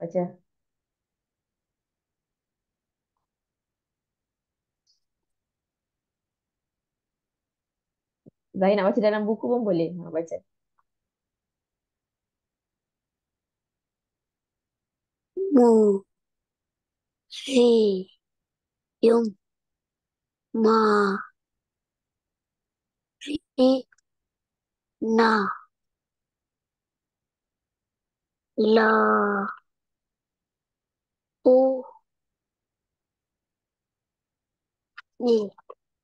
Baca. Zahir nak baca dalam buku pun boleh. Ha, baca. mu. Si yung. Ma. Ri. Na. La u. Ni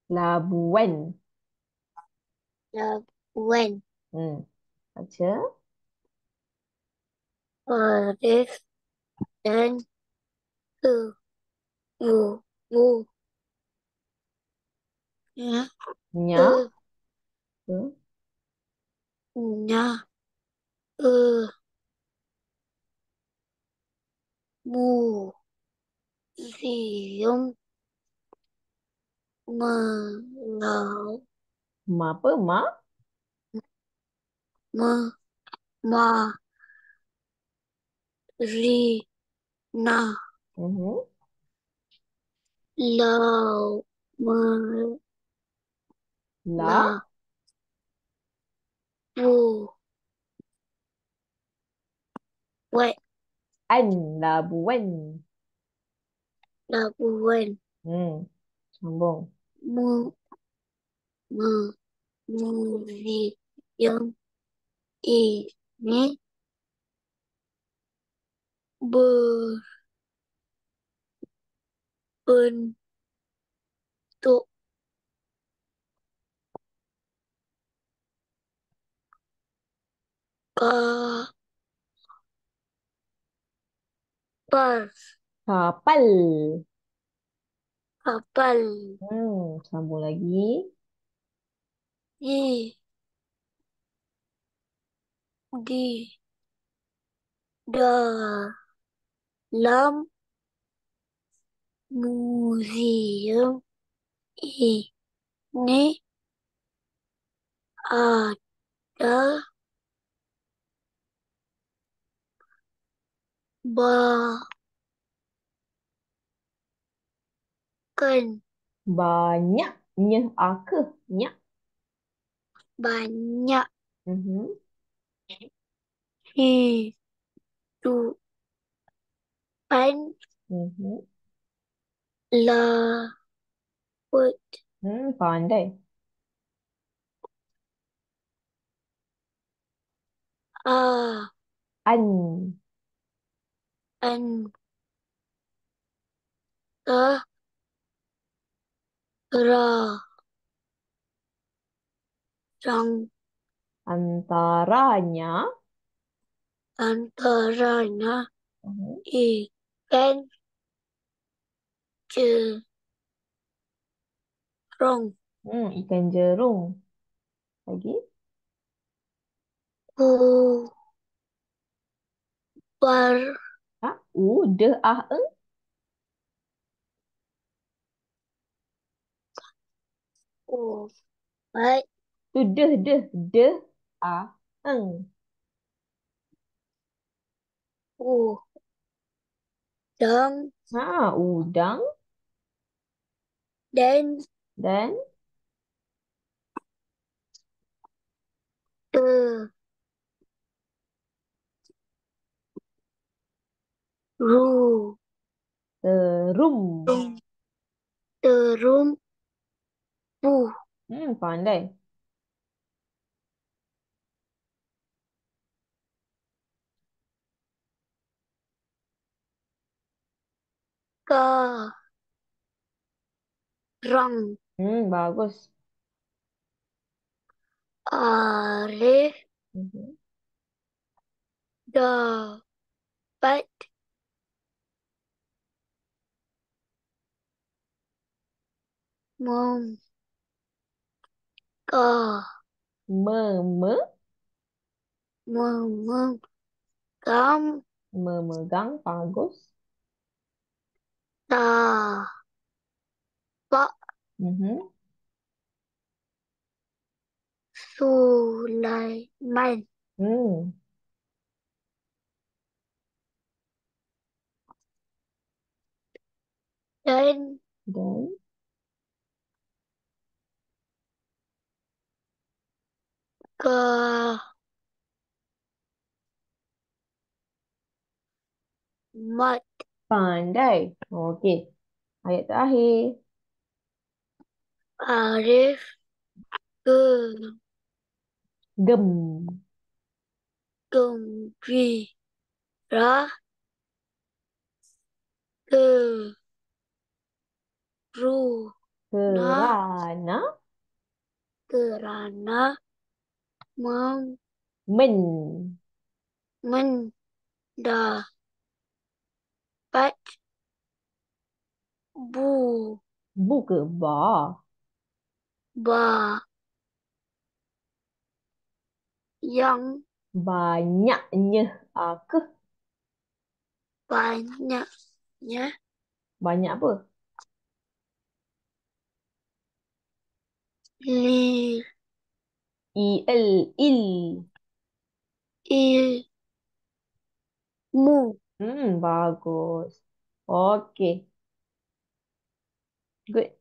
Labuan. la wen Hmm. Baca. Arif dan ke u u ya Nya. e Ke. Nya e mu siung melau Ma apa? Ma. me ma ri na Mhm. lau me La. la u wet An. Labuan. labuan Hmm. Sambung. mu me museum ini berbentuk kapal Kapal. kapal Hmm. Sambung lagi. di di dalam museum ini ada bahkan Banyak. Nya. Ake. Nya. banyak Mhm. hidupan Mhm. laut Hmm. Pandai. A An. antara rang Antaranya. antaranya ikan jerung Hmm. Ikan jerung. Lagi. ubar Ha? U. De. Ah. Eng. ubat Tu. De. De. De. Ah. Eng. udang Ha. Udang. dan Dan. Teru Terum. terumpu Hmm. Pandai. karang Hmm. Bagus. Arif Mhm. dapat memka Me. Me. memegang Memegang. Bagus. tapak Mhm. Sulaiman Hmm. dan dan ke mat pandai. Okey. Ayat terakhir. Arif ke Gem. gembira ke ru. Kerana kerana mem men. Mendapat bu. Bu ke? Ba. Ba. Yang. Banyaknya. Ah, ke? Banyaknya. Banyak apa? li Il il ilmu Hmm, bagus. Okey. Good.